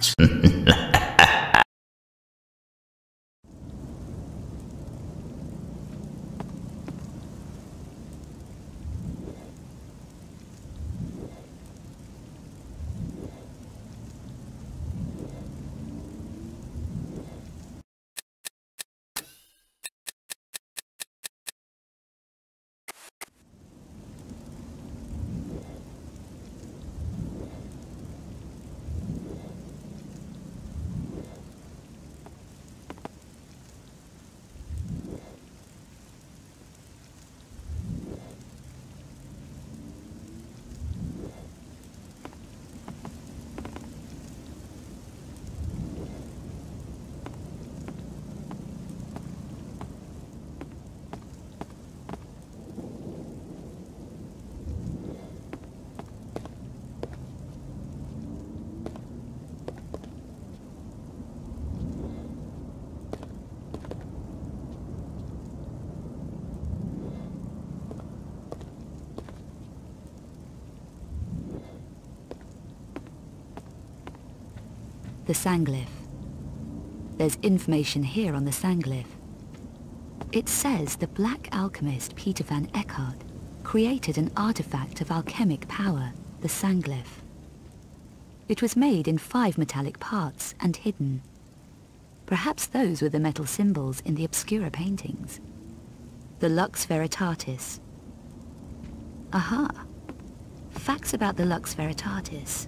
that The Sanglyph. There's information here on the Sanglyph. It says the black alchemist Peter van Eckhardt created an artifact of alchemic power, the Sanglyph. It was made in five metallic parts and hidden. Perhaps those were the metal symbols in the Obscura paintings. The Lux Veritatis. Aha! Facts about the Lux Veritatis.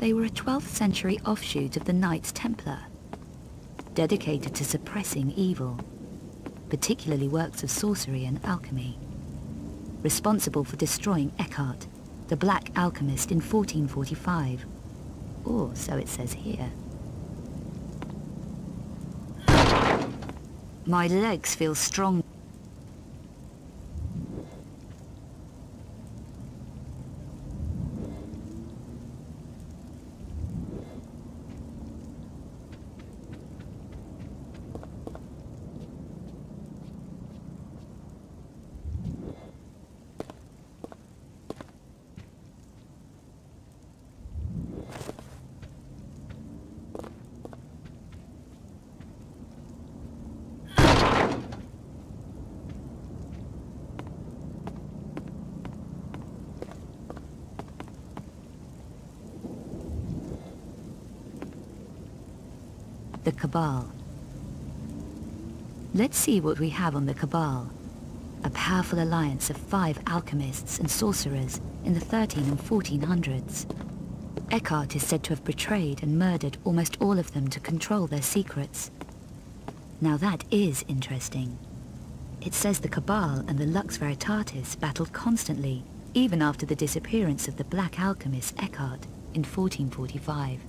They were a 12th century offshoot of the Knights Templar, dedicated to suppressing evil, particularly works of sorcery and alchemy. Responsible for destroying Eckhardt, the Black Alchemist in 1445. Or so it says here. My legs feel strong. The Cabal. Let's see what we have on the Cabal. A powerful alliance of five alchemists and sorcerers in the 13 and 1400s. Eckhardt is said to have betrayed and murdered almost all of them to control their secrets. Now that is interesting. It says the Cabal and the Lux Veritatis battled constantly, even after the disappearance of the black alchemist Eckhardt in 1445.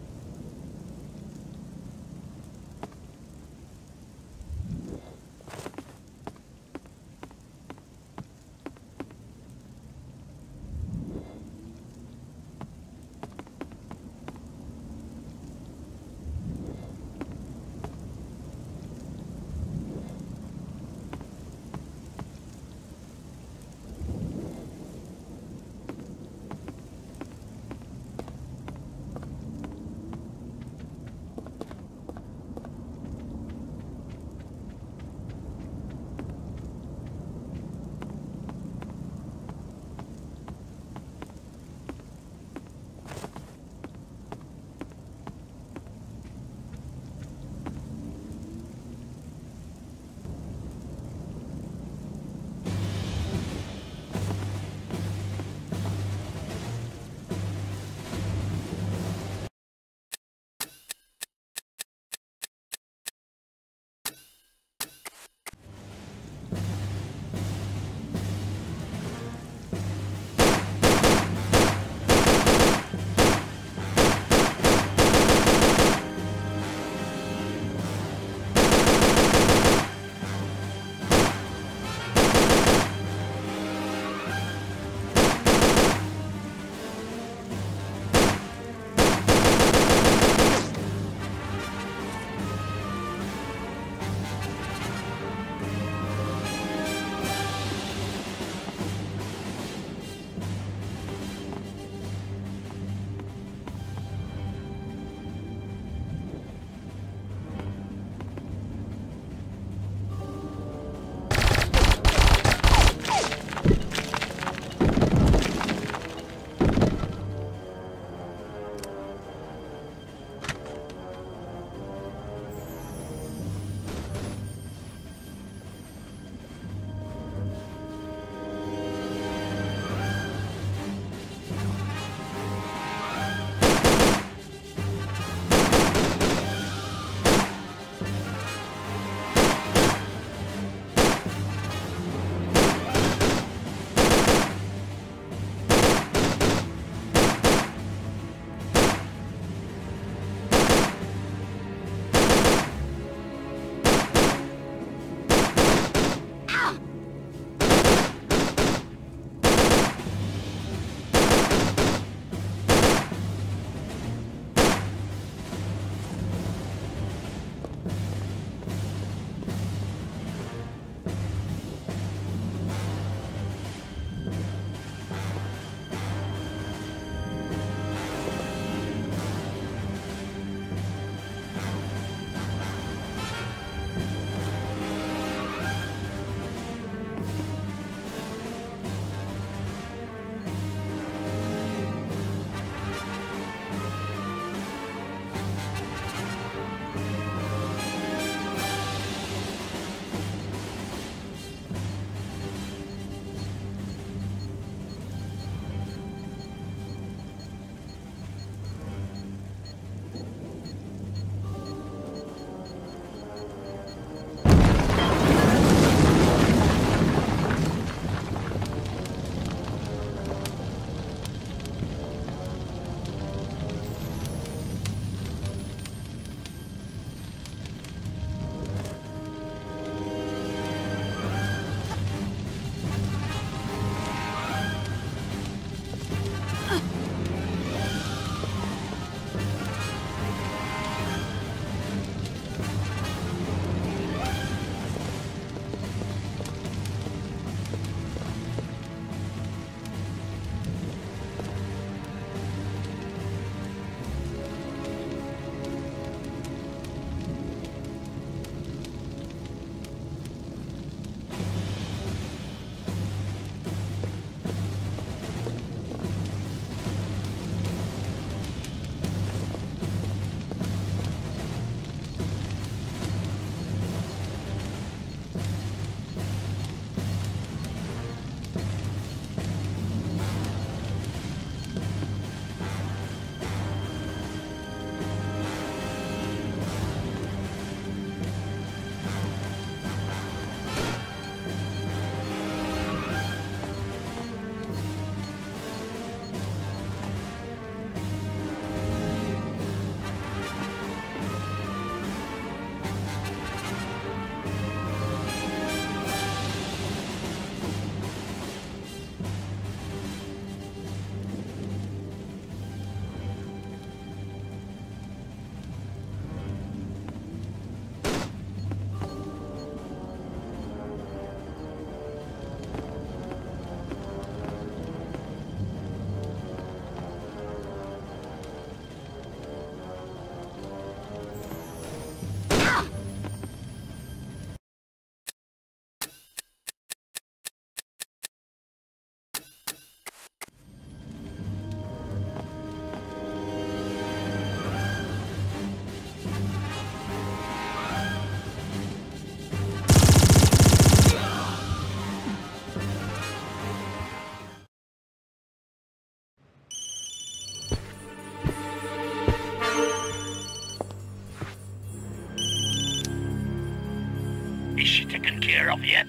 Yet?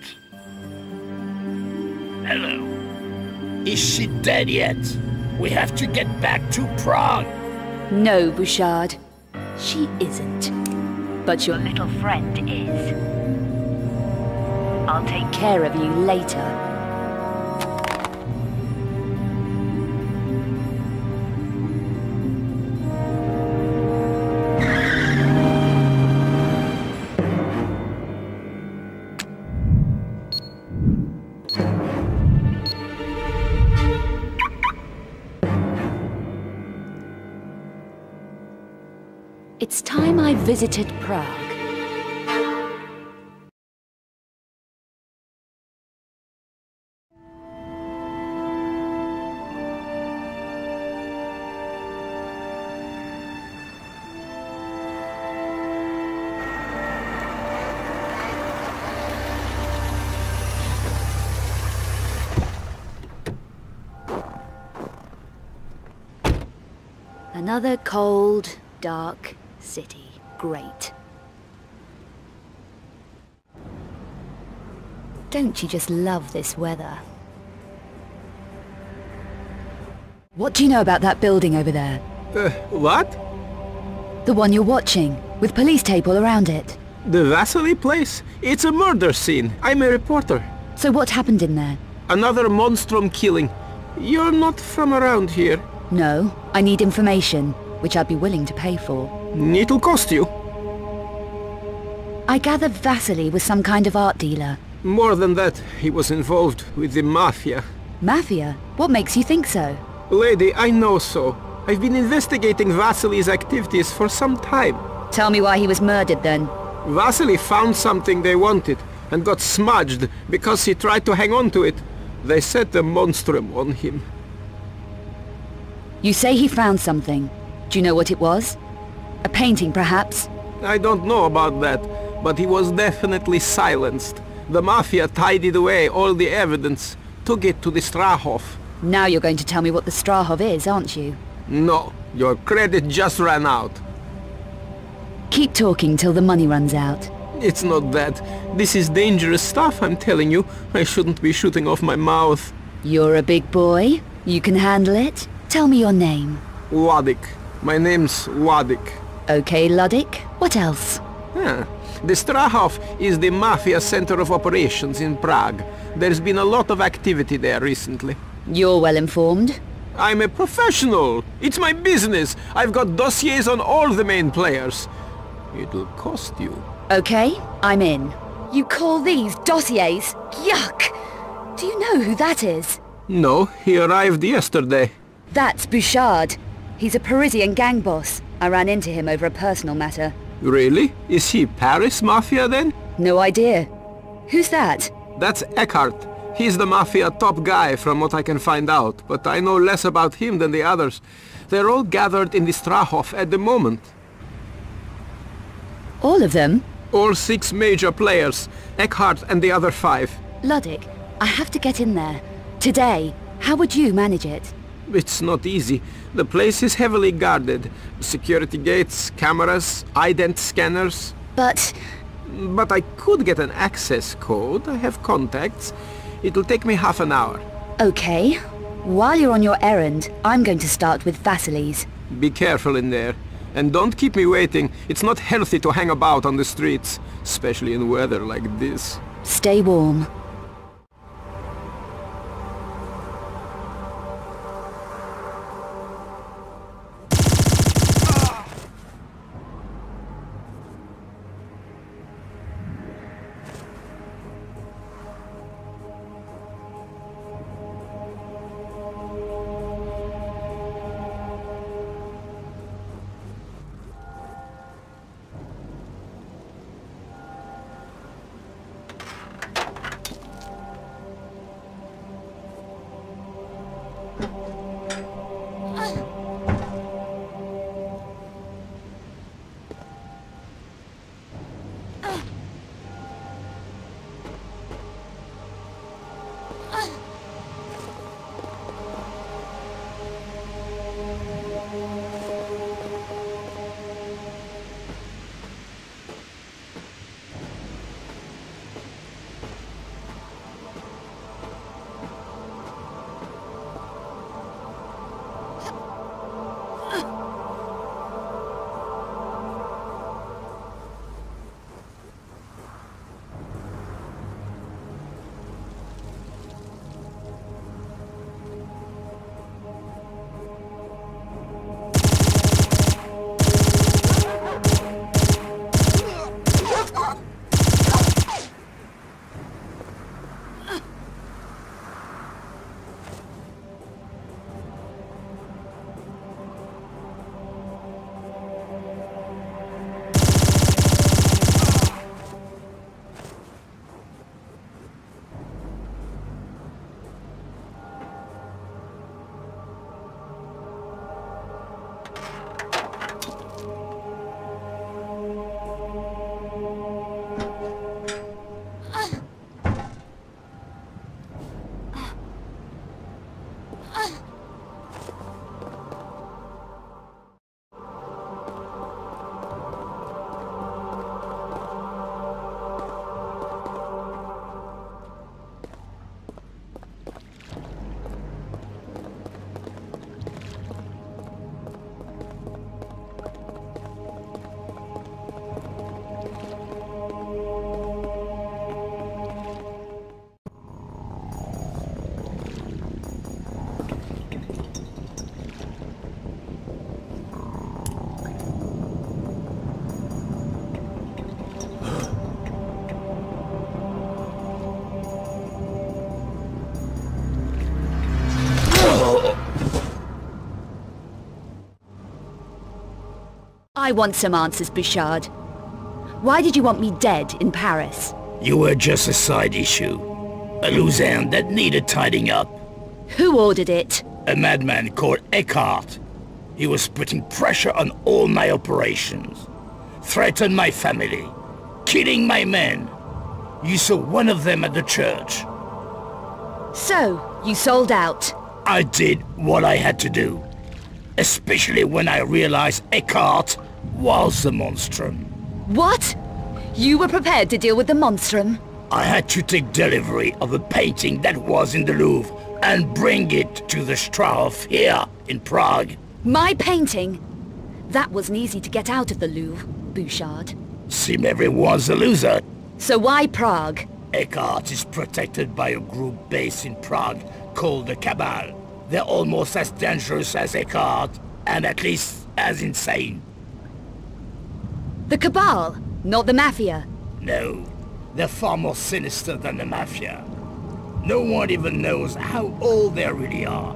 Hello? Is she dead yet? We have to get back to Prague. No, Bouchard. She isn't. But your little friend is. I'll take care of you later. I visited Prague. Another cold, dark city. Great. Don't you just love this weather? What do you know about that building over there? Uh, what? The one you're watching, with police tape all around it. The Vasily place? It's a murder scene. I'm a reporter. So what happened in there? Another monstrum killing. You're not from around here. No, I need information, which I'd be willing to pay for. It'll cost you. I gather Vasily was some kind of art dealer. More than that, he was involved with the Mafia. Mafia? What makes you think so? Lady, I know so. I've been investigating Vasily's activities for some time. Tell me why he was murdered then. Vasily found something they wanted and got smudged because he tried to hang on to it. They set the monstrum on him. You say he found something. Do you know what it was? A painting, perhaps? I don't know about that, but he was definitely silenced. The Mafia tidied away all the evidence, took it to the Strahov. Now you're going to tell me what the Strahov is, aren't you? No, your credit just ran out. Keep talking till the money runs out. It's not that. This is dangerous stuff, I'm telling you. I shouldn't be shooting off my mouth. You're a big boy. You can handle it. Tell me your name. Luddick. My name's Luddick. Okay, Luddick. What else? The Strahov is the Mafia center of operations in Prague. There's been a lot of activity there recently. You're well informed. I'm a professional. It's my business. I've got dossiers on all the main players. It'll cost you. Okay, I'm in. You call these dossiers? Yuck! Do you know who that is? No, he arrived yesterday. That's Bouchard. He's a Parisian gang boss. I ran into him over a personal matter. Really? Is he Paris Mafia then? No idea. Who's that? That's Eckhardt. He's the Mafia top guy from what I can find out, but I know less about him than the others. They're all gathered in the Strahov at the moment. All of them? All six major players, Eckhardt and the other five. Luddick, I have to get in there. Today. How would you manage it? It's not easy. The place is heavily guarded. Security gates, cameras, ident scanners. But... But I could get an access code. I have contacts. It'll take me half an hour. Okay. While you're on your errand, I'm going to start with Vasily's. Be careful in there. And don't keep me waiting. It's not healthy to hang about on the streets, especially in weather like this. Stay warm. I want some answers, Bouchard. Why did you want me dead in Paris? You were just a side issue. A loose end that needed tidying up. Who ordered it? A madman called Eckhardt. He was putting pressure on all my operations. Threatened my family. Killing my men. You saw one of them at the church. So, you sold out? I did what I had to do. Especially when I realized Eckhardt was the monstrum. What? You were prepared to deal with the monstrum? I had to take delivery of a painting that was in the Louvre and bring it to the Strahov here in Prague. My painting? That wasn't easy to get out of the Louvre, Bouchard. Seem everyone's a loser. So why Prague? Eckhardt is protected by a group based in Prague called the Cabal. They're almost as dangerous as Eckhardt, and at least as insane. The Cabal, not the Mafia. No, they're far more sinister than the Mafia. No one even knows how old they really are,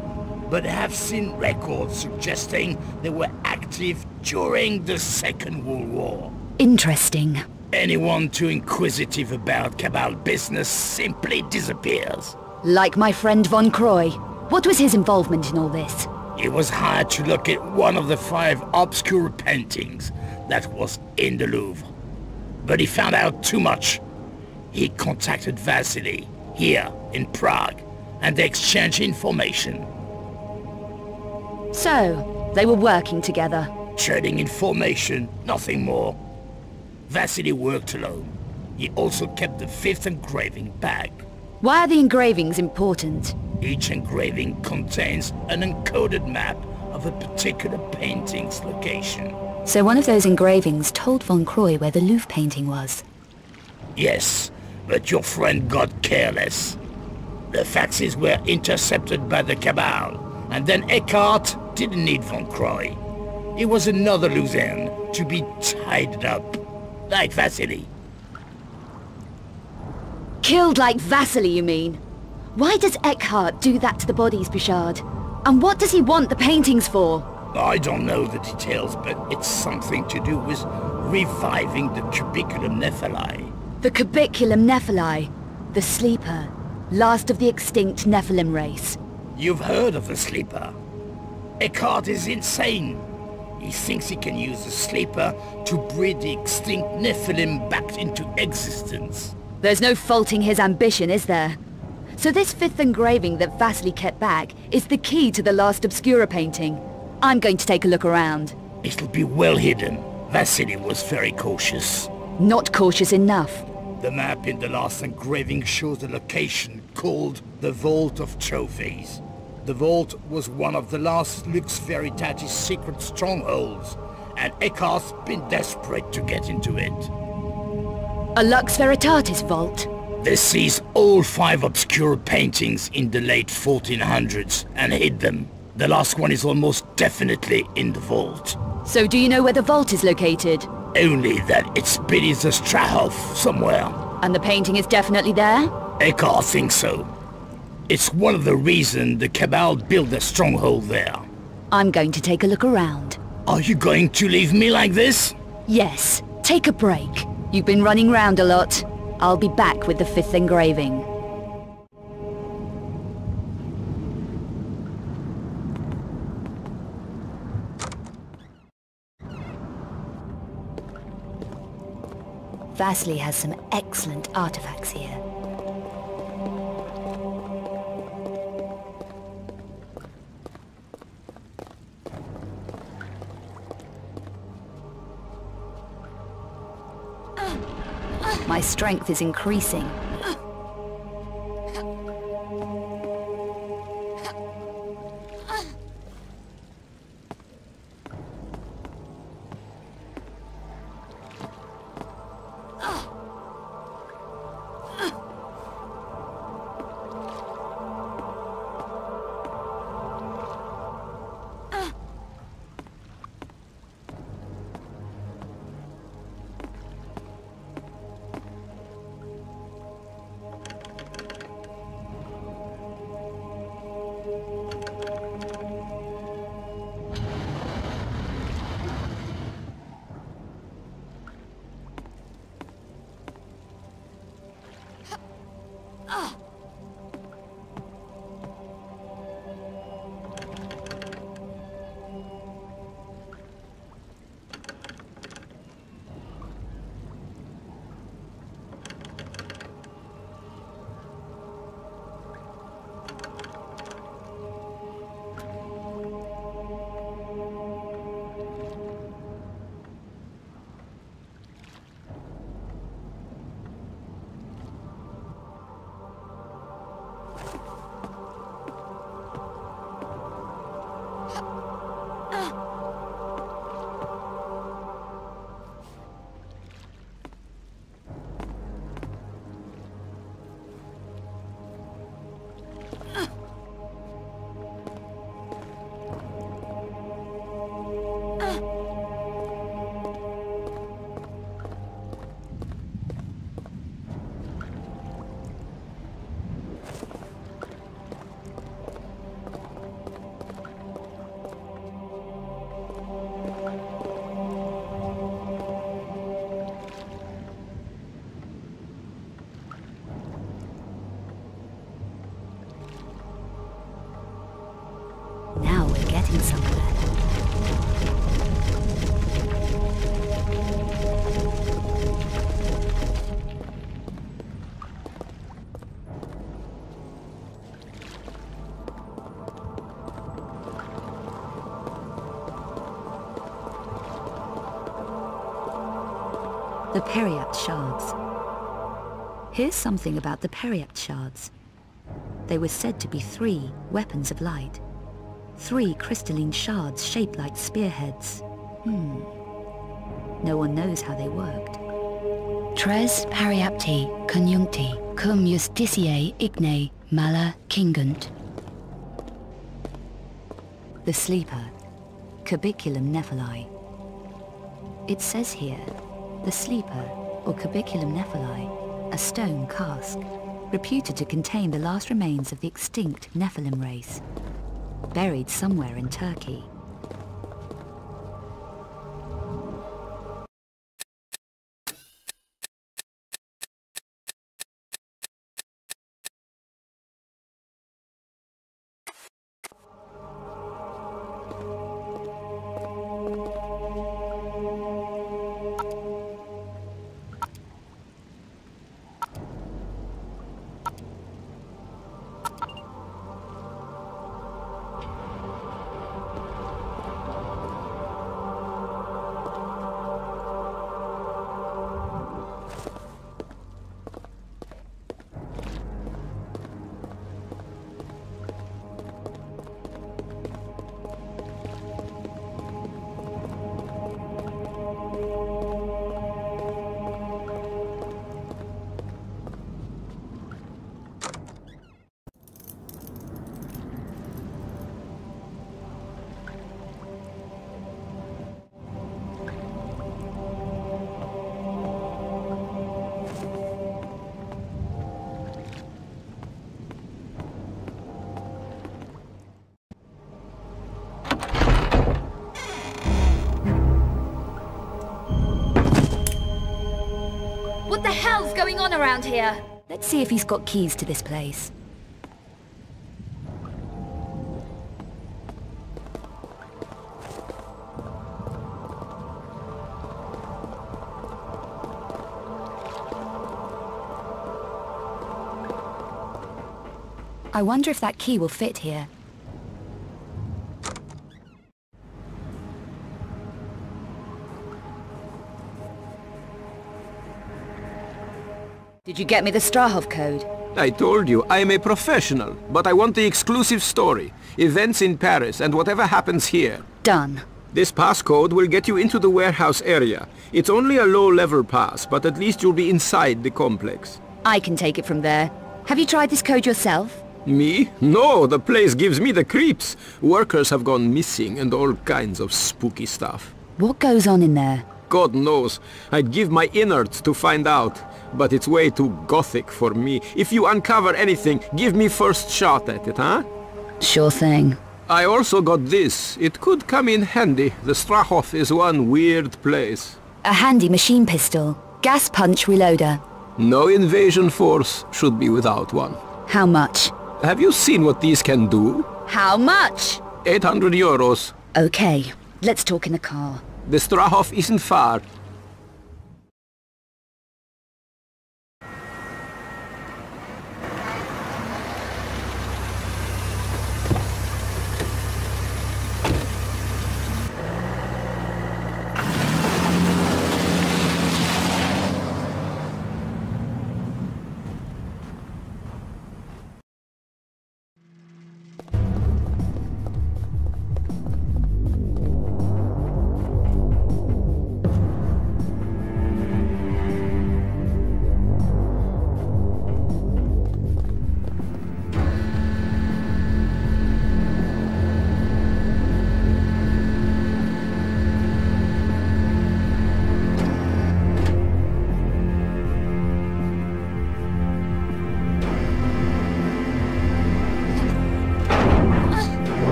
but have seen records suggesting they were active during the Second World War. Interesting. Anyone too inquisitive about Cabal business simply disappears. Like my friend Von Croy. What was his involvement in all this? He was hired to look at one of the five obscure paintings that was in the Louvre. But he found out too much. He contacted Vasily, here in Prague, and they exchanged information. So, they were working together. Trading information, nothing more. Vasily worked alone. He also kept the fifth engraving bag. Why are the engravings important? Each engraving contains an encoded map of a particular painting's location. So one of those engravings told Von Croy where the Louvre painting was. Yes, but your friend got careless. The faxes were intercepted by the Cabal, and then Eckhardt didn't need Von Croy. It was another loose end to be tied up, like Vasily. Killed like Vasily, you mean? Why does Eckhardt do that to the bodies, Bouchard? And what does he want the paintings for? I don't know the details, but it's something to do with reviving the Cubiculum Nephili. The Cubiculum Nephili, the Sleeper, last of the extinct Nephilim race. You've heard of the Sleeper. Eckhardt is insane. He thinks he can use the Sleeper to breed the extinct Nephilim back into existence. There's no faulting his ambition, is there? So this fifth engraving that Vasily kept back is the key to the last Obscura painting. I'm going to take a look around. It'll be well hidden. Vasily was very cautious. Not cautious enough. The map in the last engraving shows a location called the Vault of Trophies. The vault was one of the last Lux Veritatis secret strongholds, and Eckhardt's been desperate to get into it. A Lux Veritatis vault? They seized all five obscure paintings in the late 1400s and hid them. The last one is almost definitely in the vault. So do you know where the vault is located? Only that it's beneath the Strahov somewhere. And the painting is definitely there? Eckhardt thinks so. It's one of the reasons the Cabal built a stronghold there. I'm going to take a look around. Are you going to leave me like this? Yes, take a break. You've been running round a lot. I'll be back with the fifth engraving. Vasily has some excellent artifacts here. My strength is increasing. Periapt Shards. Here's something about the Periapt Shards. They were said to be three weapons of light. Three crystalline shards shaped like spearheads. Hmm. No one knows how they worked. Tres Periapti Conjuncti cum justitiae igne mala kingunt. The Sleeper, Cubiculum Nephili. It says here, the Sleeper, or Cubiculum Nephili, a stone cask, reputed to contain the last remains of the extinct Nephilim race, buried somewhere in Turkey. Going on around here? Let's see if he's got keys to this place. I wonder if that key will fit here. Did you get me the Strahov code? I told you, I am a professional, but I want the exclusive story. Events in Paris and whatever happens here. Done. This passcode will get you into the warehouse area. It's only a low-level pass, but at least you'll be inside the complex. I can take it from there. Have you tried this code yourself? Me? No, the place gives me the creeps. Workers have gone missing and all kinds of spooky stuff. What goes on in there? God knows. I'd give my innards to find out. But it's way too gothic for me. If you uncover anything, give me first shot at it, huh? Sure thing. I also got this. It could come in handy. The Strahov is one weird place. A handy machine pistol. Gas punch reloader. No invasion force should be without one. How much? Have you seen what these can do? How much? 800 euros. Okay, let's talk in the car. The Strahov isn't far.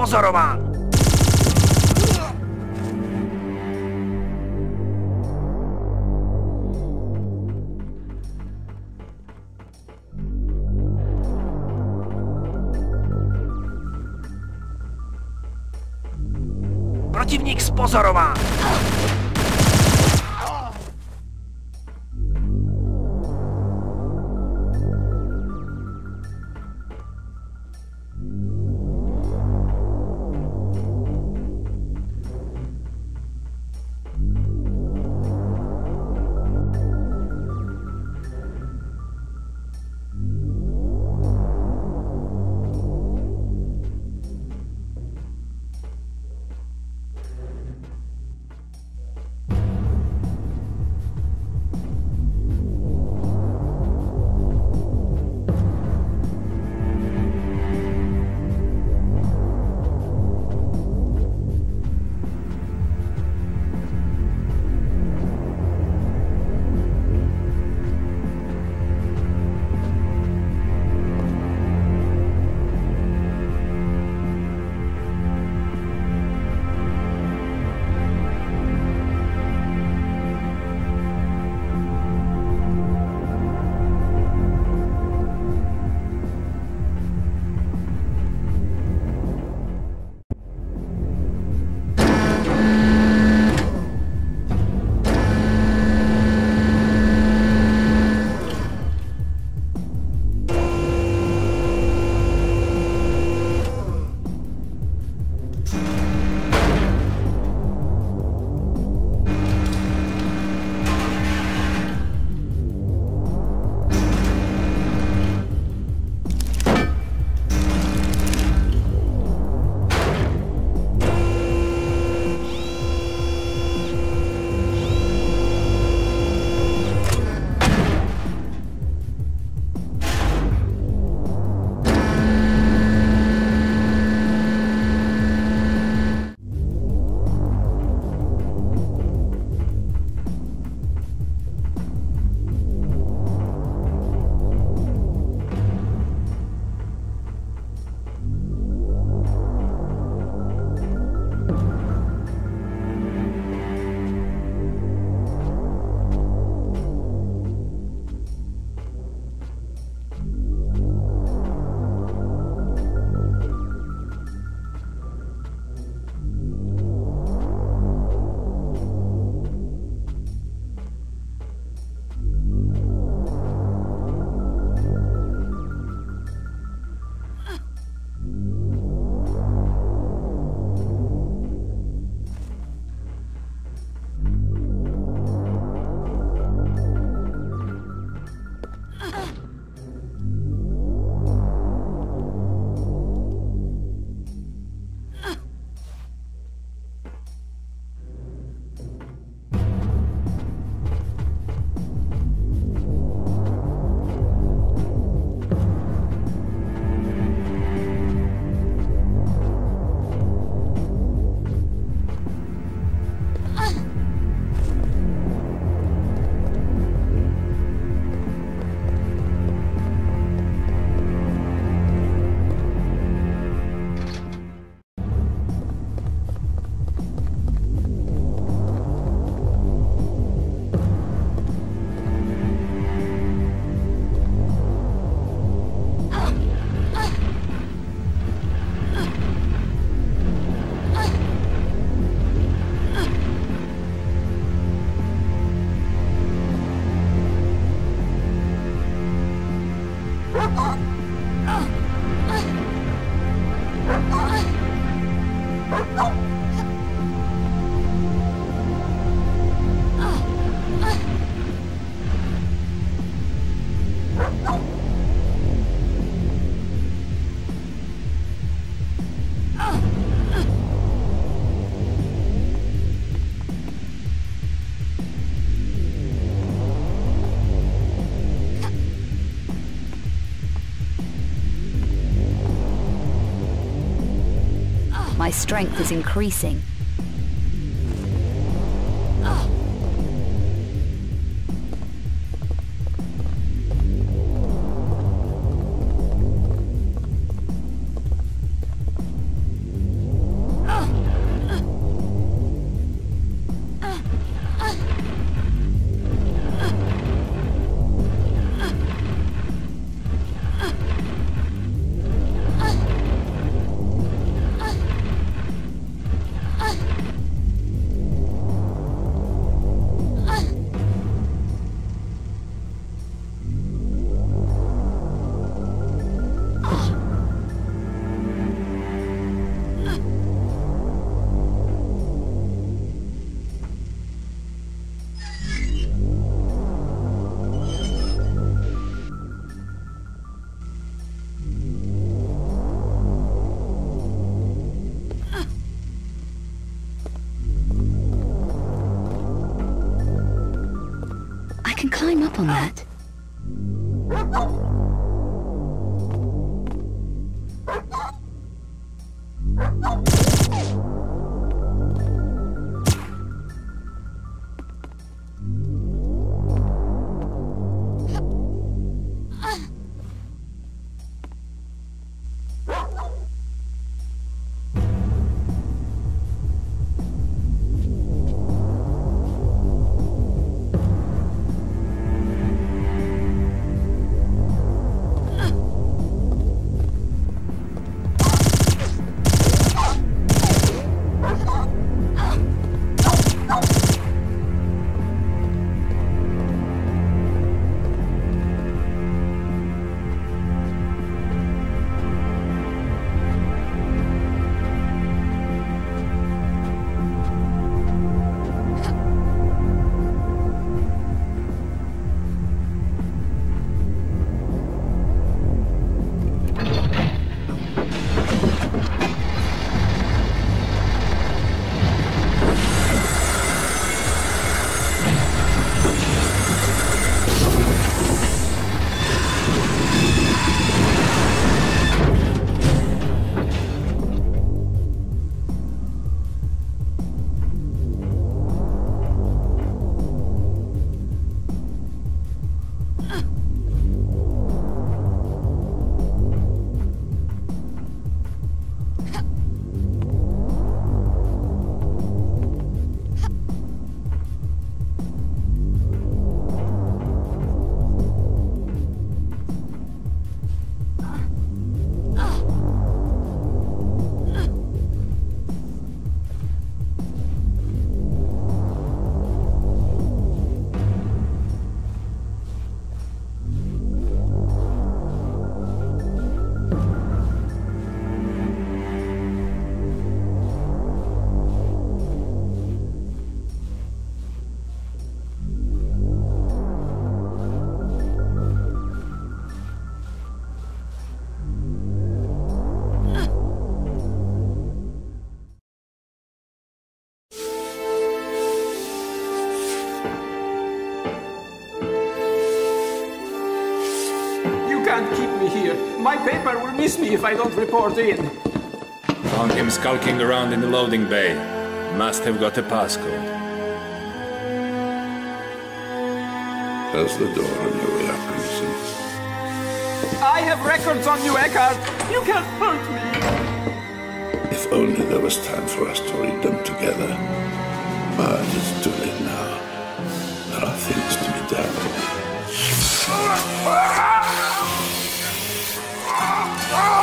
pozorován. Protivník spozorován. Strength is increasing. Paper miss me if I don't report in. Found him skulking around in the loading bay. Must have got a passcode. How's the door on your way up, Crimson? I have records on you, Eckhardt. You can't hurt me. If only there was time for us to read them together. But it's too late now. There are things to be done. Slyšel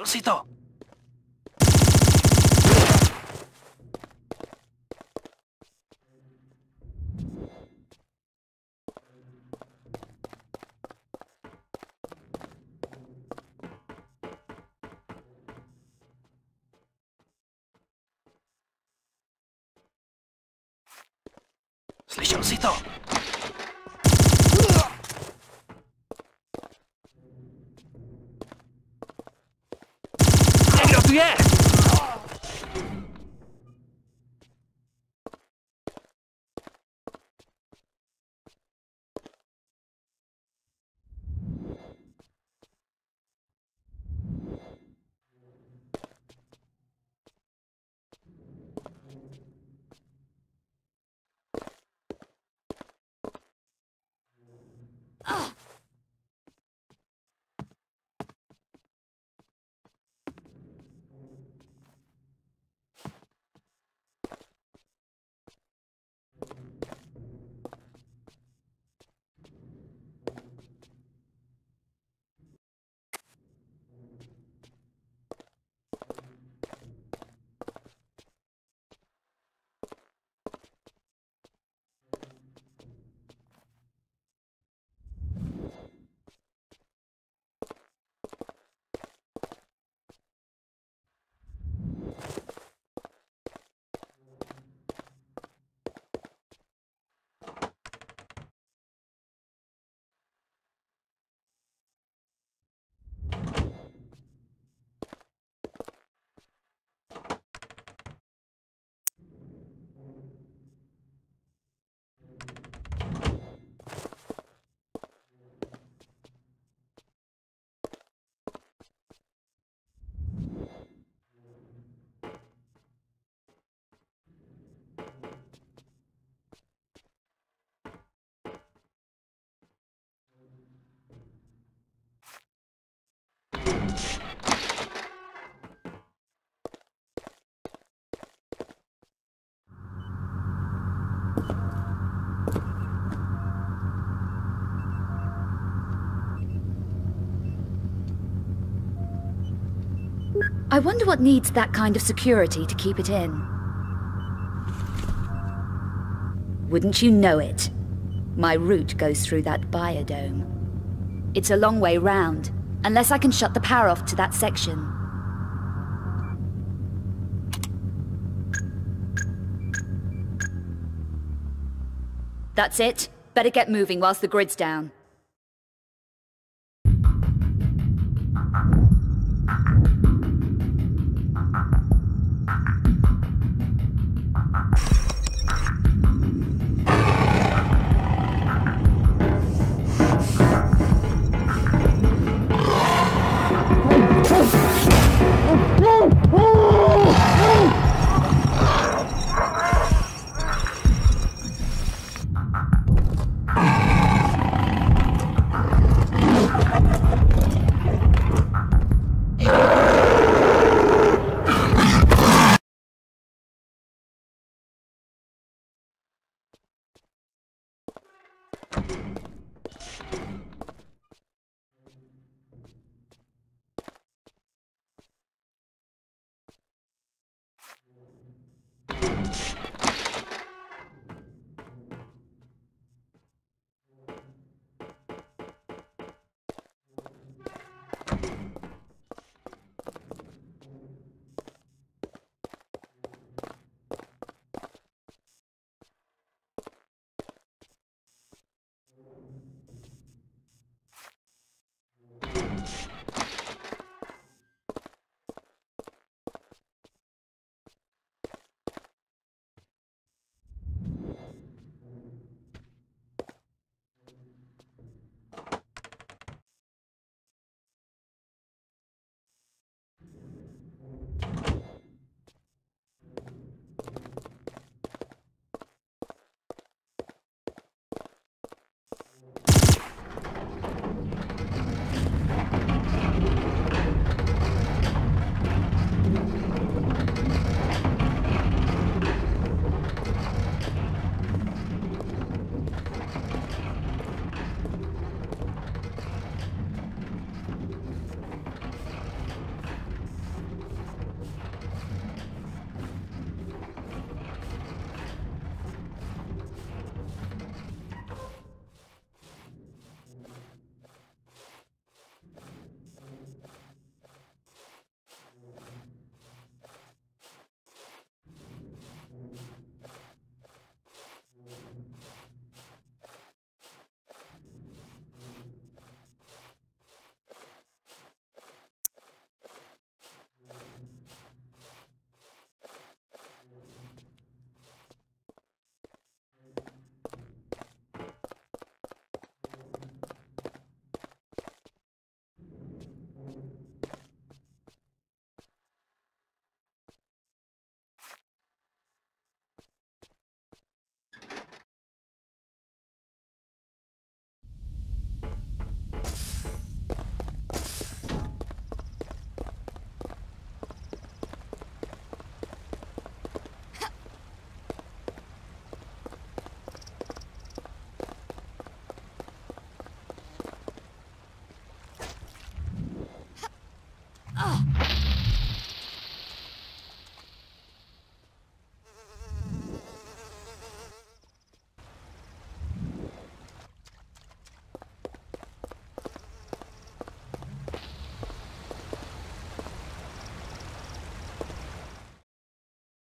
Diosito. I wonder what needs that kind of security to keep it in. Wouldn't you know it? My route goes through that biodome. It's a long way round, unless I can shut the power off to that section. That's it. Better get moving whilst the grid's down.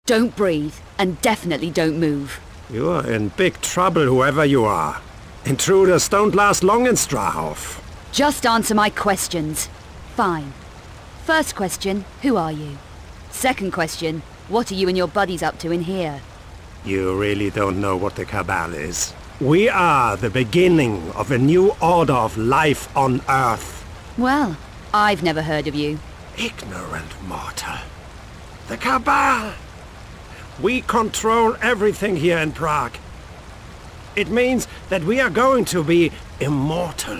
Don't breathe, and definitely don't move. You are in big trouble, whoever you are. Intruders don't last long in Strahov. Just answer my questions. Fine. First question, who are you? Second question, what are you and your buddies up to in here? You really don't know what the Cabal is. We are the beginning of a new order of life on Earth. Well, I've never heard of you. Ignorant mortal. The Cabal! We control everything here in Prague. It means that we are going to be immortal.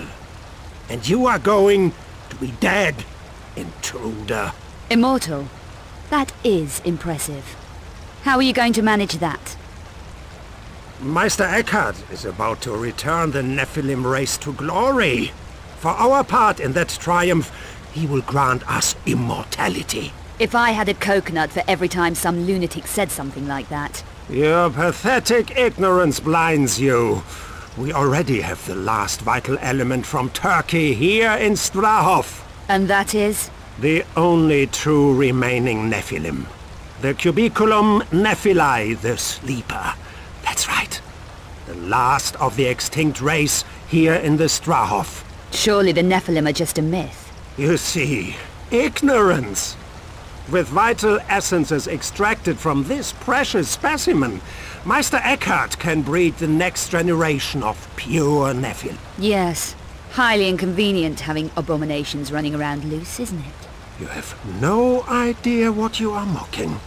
And you are going to be dead, intruder. Immortal? That is impressive. How are you going to manage that? Meister Eckhardt is about to return the Nephilim race to glory. For our part in that triumph, he will grant us immortality. If I had a coconut for every time some lunatic said something like that. Your pathetic ignorance blinds you. We already have the last vital element from Turkey here in Strahov. And that is? The only true remaining Nephilim. The Cubiculum Nephilae, the Sleeper. That's right. The last of the extinct race here in the Strahov. Surely the Nephilim are just a myth. You see, ignorance. With vital essences extracted from this precious specimen, Meister Eckhardt can breed the next generation of pure Nephil. Yes. Highly inconvenient having abominations running around loose, isn't it? You have no idea what you are mocking.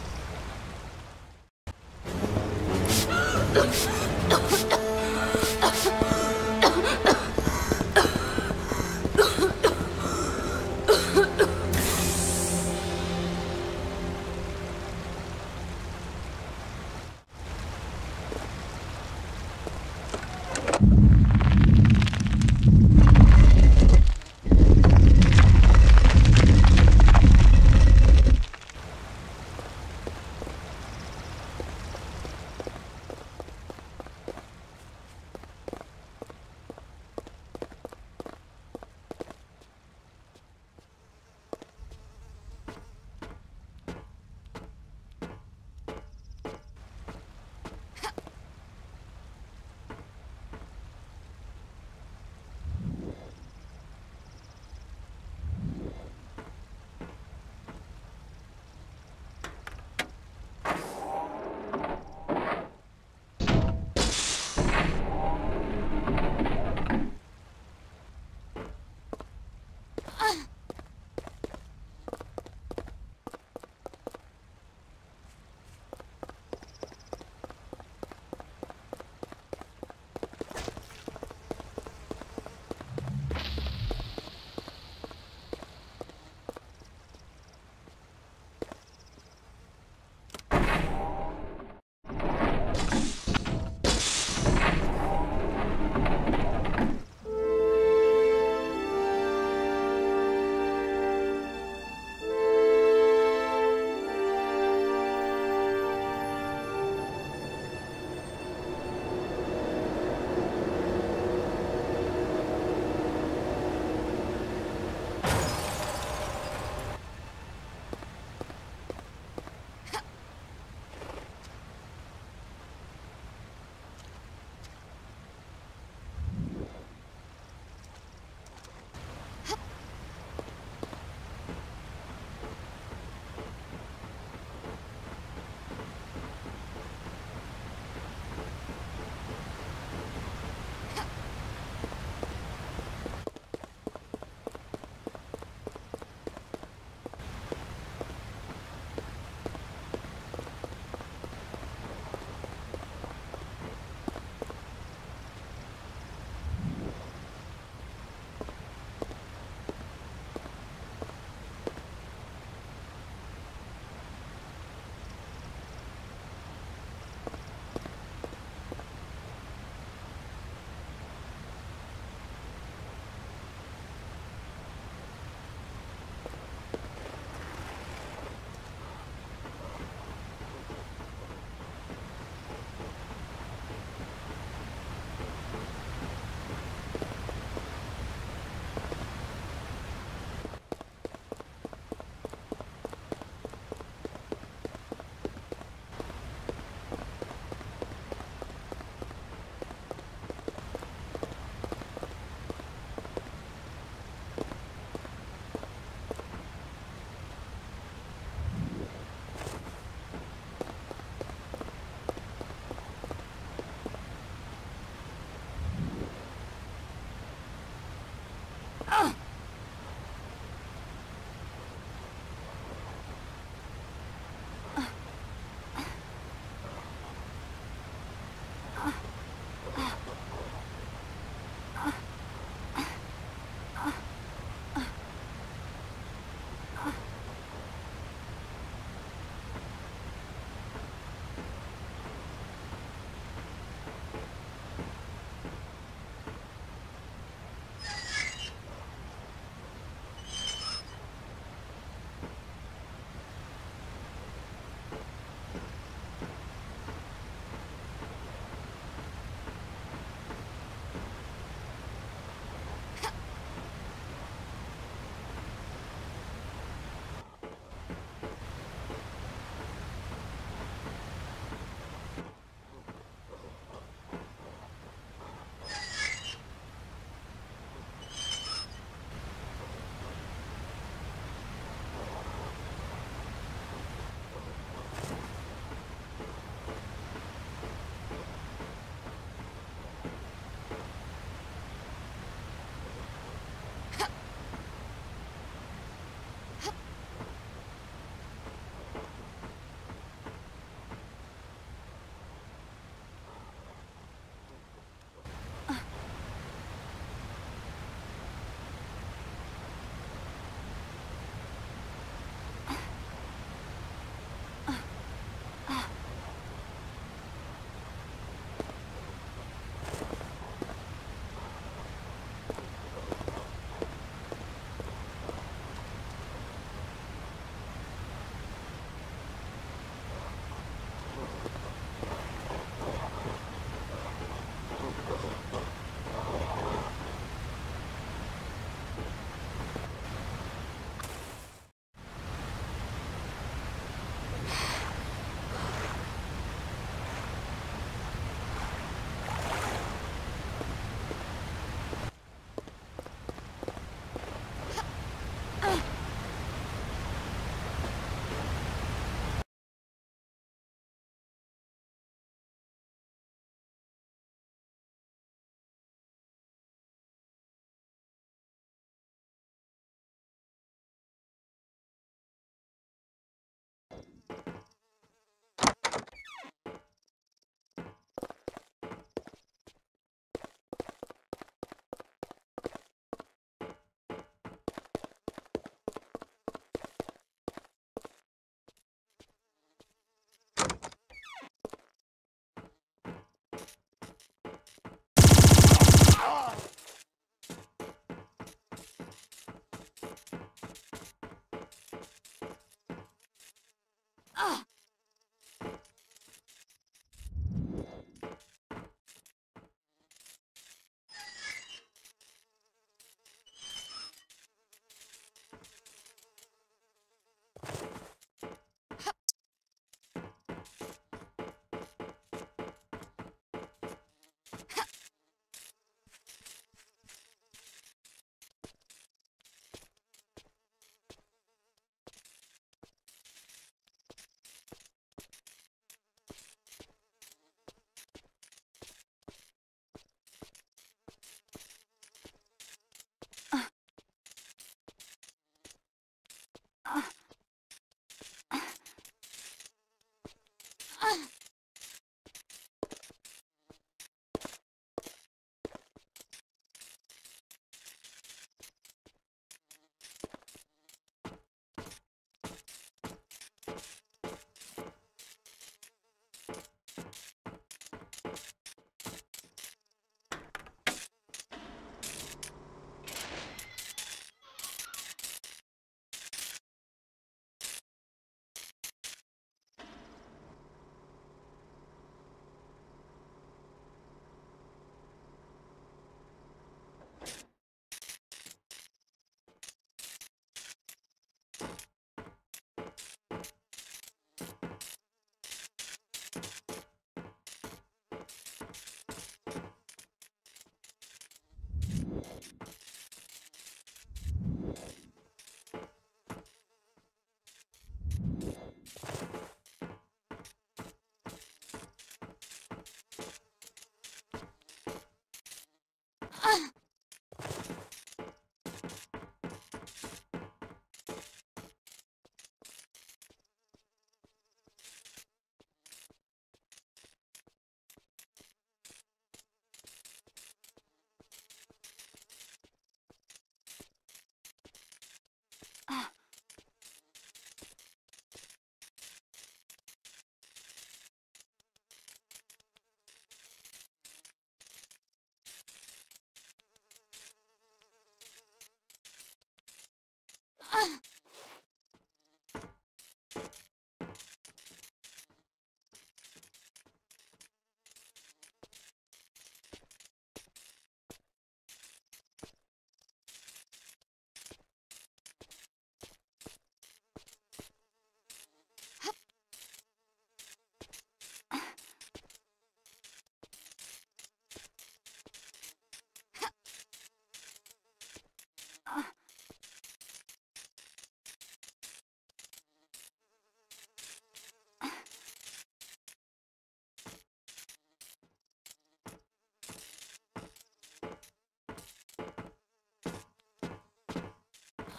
あっ。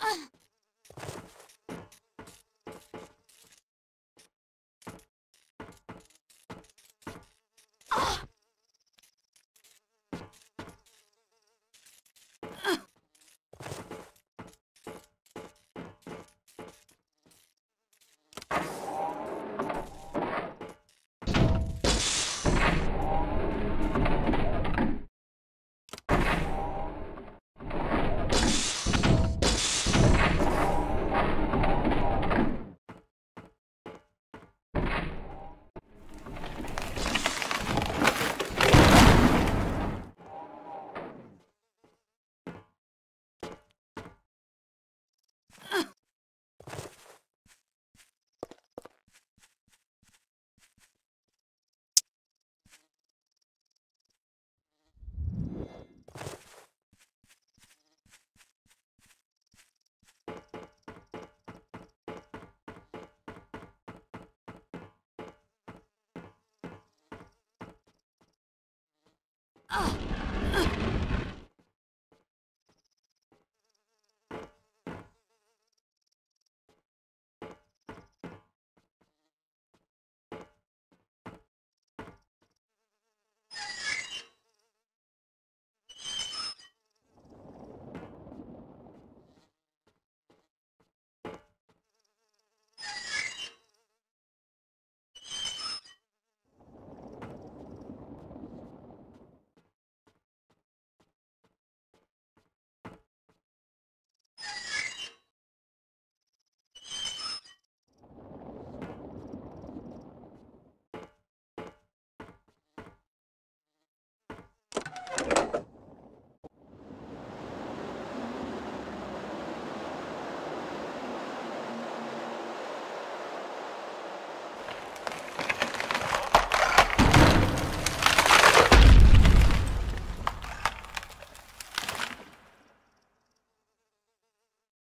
Uh. Ugh. Ugh.